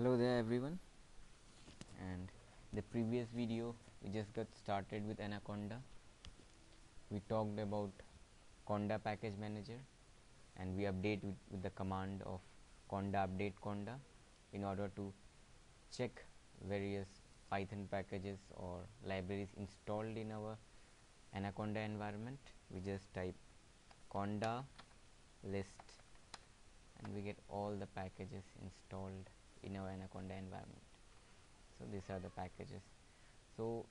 hello there everyone. And the previous video we just got started with anaconda. We talked about conda package manager and we update with, with the command of conda update conda in order to check various python packages or libraries installed in our anaconda environment. We just type conda list and we get all the packages installed in our anaconda environment. So these are the packages. So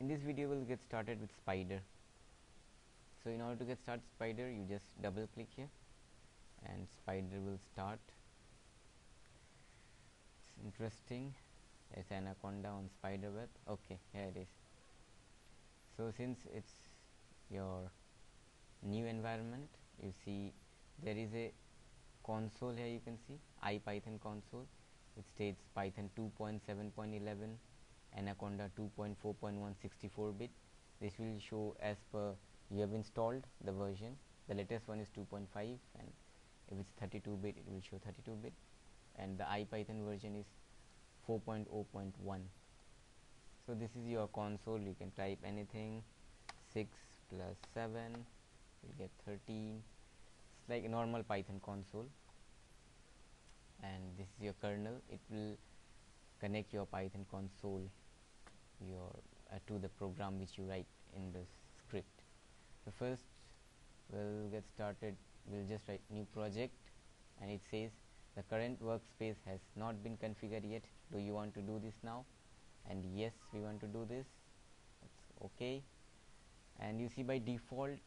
in this video we'll get started with Spyder. So in order to get start Spyder you just double click here and Spyder will start. It's interesting. It's anaconda on spider web. Okay here it is. So since it's your new environment you see there is a console here you can see ipython console it states python 2.7.11 anaconda 2.4.1 64 bit. This will show as per you have installed the version. The latest one is 2.5 and if it's 32 bit it will show 32 bit. And the ipython version is 4.0.1 so this is your console. You can type anything 6 plus 7 you get 13 it's like a normal python console your kernel it will connect your python console your uh, to the program which you write in the script. So first we'll get started. We'll just write new project and it says the current workspace has not been configured yet. Do you want to do this now? And yes we want to do this. Okay. And you see by default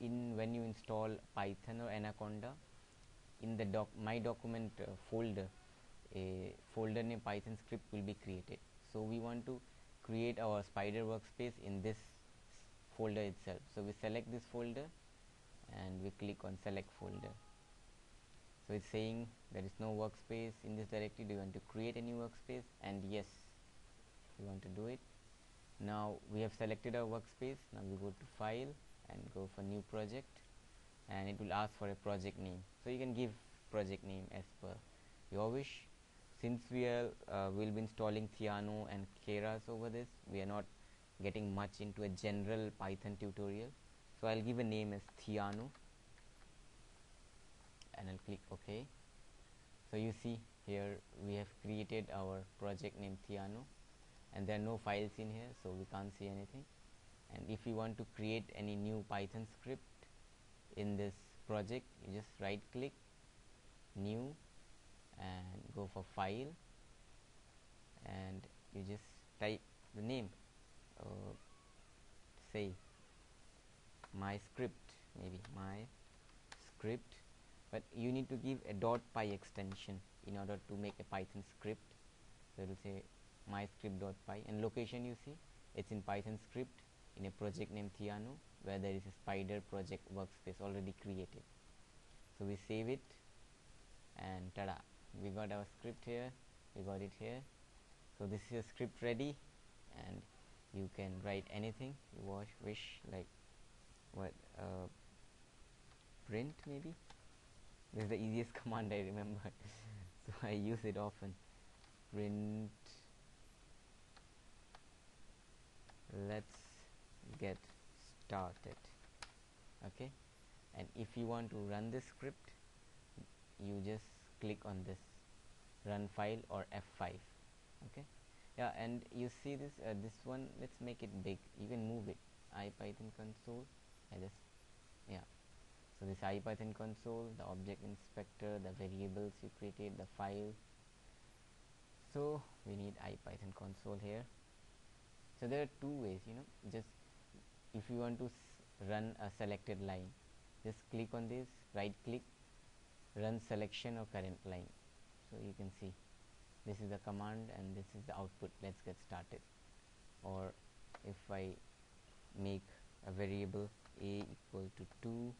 in when you install python or anaconda in the doc my document uh, folder a folder name python script will be created. So we want to create our Spyder workspace in this folder itself. So we select this folder and we click on select folder. So it's saying there is no workspace in this directory. Do you want to create a new workspace? And yes we want to do it. Now we have selected our workspace. Now we go to file and go for new project. And it will ask for a project name. So you can give project name as per your wish since we are uh, will be installing Theano and Keras over this. We are not getting much into a general Python tutorial. So I'll give a name as Theano and I'll click OK. So you see here we have created our project name Theano and there are no files in here so we can't see anything. And if you want to create any new Python script in this project you just right click new for file and you just type the name uh, say my script maybe my script but you need to give a dot py extension in order to make a python script. So it will say my script dot py. And location you see it's in python script in a project named Theano where there is a Spyder project workspace already created. So we save it and tada we got our script here. We got it here. So this is a script ready and you can write anything you wish, wish like what uh, print maybe? This is the easiest command I remember. So I use it often. Print. Let's get started. Okay? And if you want to run this script you just click on this run file or F5 okay? Yeah and you see this uh, this one let's make it big. You can move it. ipython console I just yeah. So this ipython console the object inspector the variables you created the file. So we need ipython console here. So there are two ways you know. Just if you want to run a selected line just click on this right click run selection of current line. So you can see this is the command and this is the output. Let's get started. Or if I make a variable a equal to 2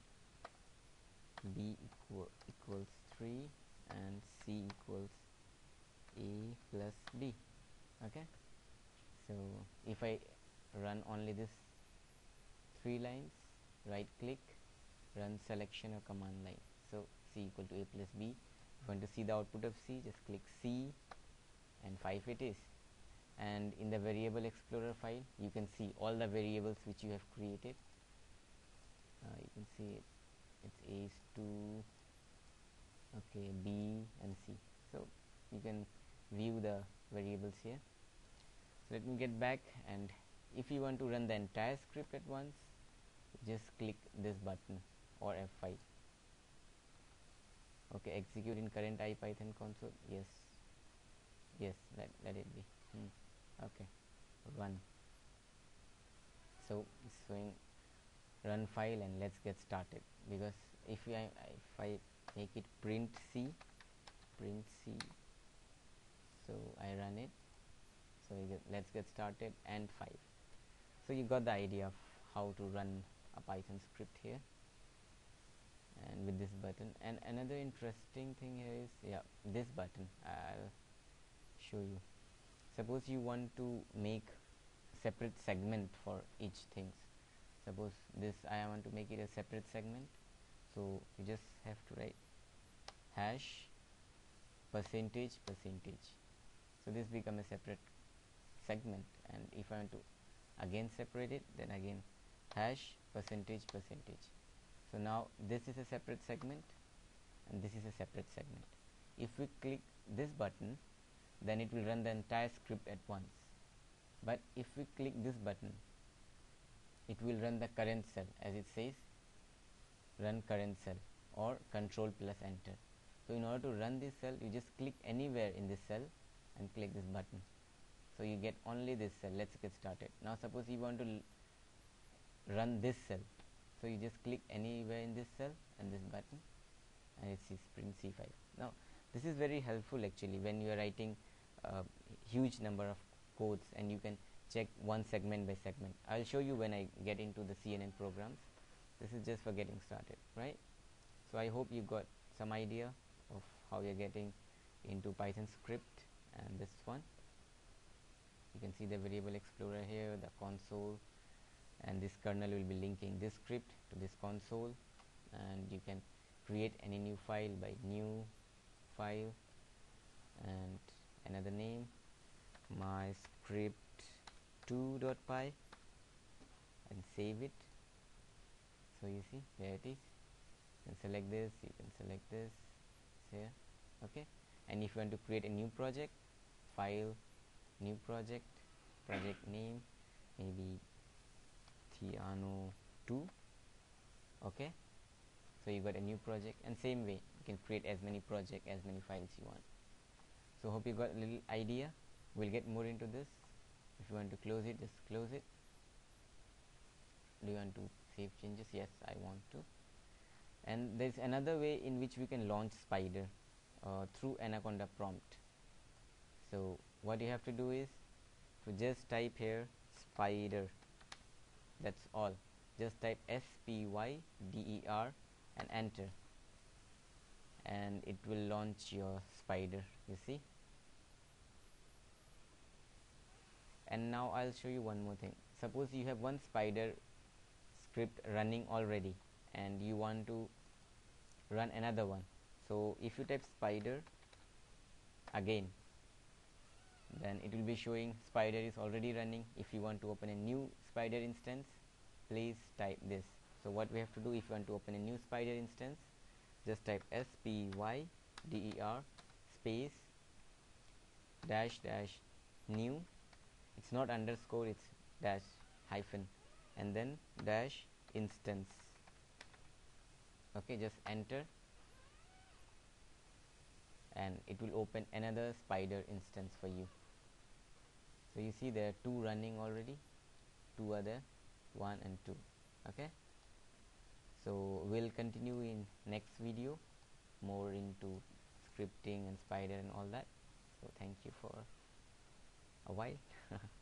b equal equals 3 and c equals a plus b. Okay? So if I run only this three lines right click run selection or command line. So c equal to a plus b. If you want to see the output of c just click c and 5 it is. And in the variable explorer file you can see all the variables which you have created. Uh, you can see it. It's a is 2 okay b and c. So you can view the variables here. So let me get back and if you want to run the entire script at once just click this button or F5 okay execute in current ipython console. Yes. Yes let, let it be. Hmm. okay. Run. So it's showing run file and let's get started. Because if I if I make it print C print C. So I run it. So get, let's get started and 5 so you got the idea of how to run a python script here and with this button. And another interesting thing here is yeah this button I'll show you. Suppose you want to make separate segment for each things. Suppose this I want to make it a separate segment. So you just have to write hash percentage percentage. So this become a separate segment. And if I want to again separate it then again hash percentage percentage so now this is a separate segment and this is a separate segment. If we click this button then it will run the entire script at once. But if we click this button it will run the current cell. As it says run current cell or control plus enter. So in order to run this cell you just click anywhere in this cell and click this button. So you get only this cell. Let's get started. Now suppose you want to run this cell so you just click anywhere in this cell and this button and it says print c5 now this is very helpful actually when you are writing a huge number of codes and you can check one segment by segment. I'll show you when I get into the CNN programs. This is just for getting started right? So I hope you got some idea of how you're getting into Python script and this one. You can see the variable explorer here the console and this kernel will be linking this script to this console. And you can create any new file by new file and another name my script 2.py and save it. So you see there it is. You can select this you can select this here okay? And if you want to create a new project file new project project name maybe Theano 2 okay? So you got a new project and same way you can create as many project as many files you want. So hope you got a little idea. We'll get more into this. If you want to close it just close it. Do you want to save changes? Yes I want to. And there's another way in which we can launch Spyder uh, through anaconda prompt. So what you have to do is to just type here Spyder that's all. Just type S P Y D E R and enter. And it will launch your Spyder you see. And now I'll show you one more thing. Suppose you have one Spyder script running already and you want to run another one. So if you type Spyder again then it will be showing Spyder is already running. If you want to open a new Spyder instance please type this. So what we have to do if you want to open a new Spyder instance just type s p y d e r space dash dash new. It's not underscore it's dash hyphen and then dash instance. Okay just enter. And it will open another Spyder instance for you so you see there are two running already two other one and two okay? So we'll continue in next video more into scripting and Spyder and all that. So thank you for a while